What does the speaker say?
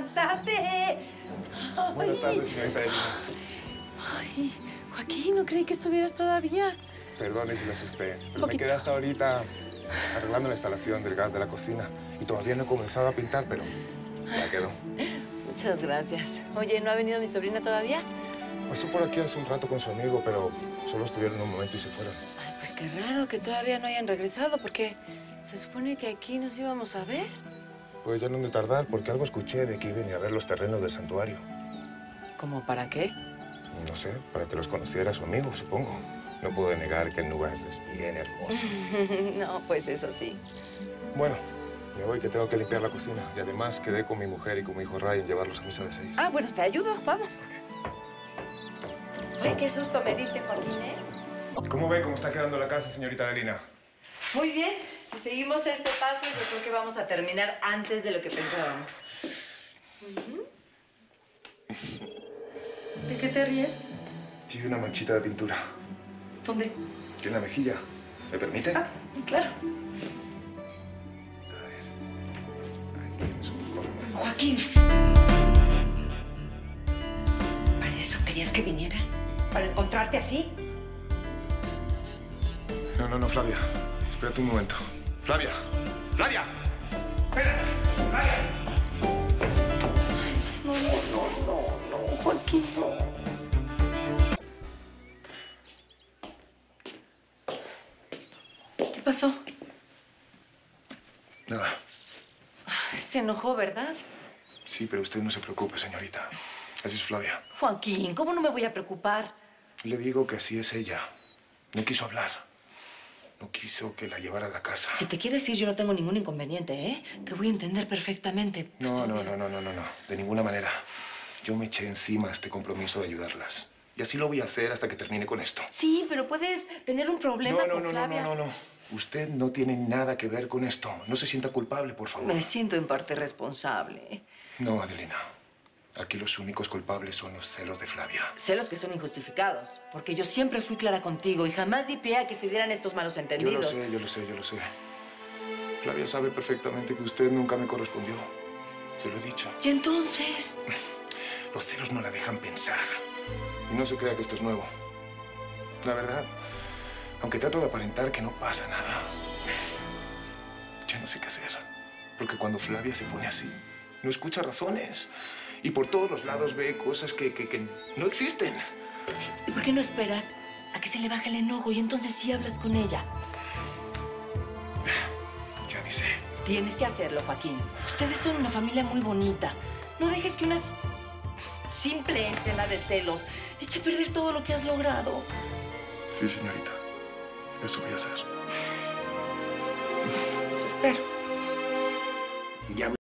levantaste! Buenas tardes, señorita Elena. Ay, Joaquín, no creí que estuvieras todavía. Perdone si le asusté, pero me quedé hasta ahorita arreglando la instalación del gas de la cocina. Y todavía no he comenzado a pintar, pero ya quedó. Muchas gracias. Oye, ¿no ha venido mi sobrina todavía? Pasó por aquí hace un rato con su amigo, pero solo estuvieron un momento y se fueron. Ay, pues qué raro que todavía no hayan regresado, porque se supone que aquí nos íbamos a ver. Pues ya no han de tardar, porque algo escuché de que iban a ver los terrenos del santuario. ¿Cómo para qué? No sé, para que los conociera su amigo, supongo. No puedo negar que el lugar es bien hermoso. no, pues eso sí. Bueno, me voy que tengo que limpiar la cocina. Y además quedé con mi mujer y con mi hijo Ryan llevarlos a misa de seis. Ah, bueno, te ayudo, vamos. Ay, qué susto me diste, Joaquín, ¿eh? ¿Cómo ve cómo está quedando la casa, señorita Adelina? Muy bien. Si seguimos este paso, yo creo que vamos a terminar antes de lo que pensábamos. ¿De qué te ríes? Tiene una manchita de pintura. ¿Dónde? Tiene la mejilla. ¿Me permite? Ah, claro. A ver. Ahí en su columna. Joaquín. ¿Para eso querías que viniera? ¿Para encontrarte así? No, no, no, Flavia. Espérate un momento. Flavia. Flavia. Espera. Flavia. No, no, no, no, no, Joaquín, no. ¿Qué pasó? Nada. Se enojó, ¿verdad? Sí, pero usted no se preocupe, señorita. Así es Flavia. Joaquín, ¿cómo no me voy a preocupar? Le digo que así es ella. No quiso hablar. No quiso que la llevara a la casa. Si te quieres ir, yo no tengo ningún inconveniente, ¿eh? Te voy a entender perfectamente. No, no, no, no, no, no, no. De ninguna manera. Yo me eché encima este compromiso de ayudarlas. Y así lo voy a hacer hasta que termine con esto. Sí, pero puedes tener un problema No, no, con no, no, no, no, no. Usted no tiene nada que ver con esto. No se sienta culpable, por favor. Me siento en parte responsable. No, Adelina. Aquí los únicos culpables son los celos de Flavia. Celos que son injustificados, porque yo siempre fui clara contigo y jamás di pie a que se dieran estos malos Yo entendidos. lo sé, yo lo sé, yo lo sé. Flavia sabe perfectamente que usted nunca me correspondió. Se lo he dicho. Y entonces, Los celos no la dejan pensar. Y no se crea que esto es nuevo. La verdad, aunque trato de aparentar que no pasa nada, ya no sé qué hacer. Porque cuando Flavia se pone así, no escucha razones. Y por todos los lados ve cosas que, que- que no existen. ¿y por qué no esperas a que se le baje el enojo y entonces sí hablas con ella? Ya ni sé. Tienes que hacerlo, Joaquín. Ustedes son una familia muy bonita. No dejes que una simple escena de celos eche a perder todo lo que has logrado. Sí, señorita. Eso voy a hacer. Eso espero.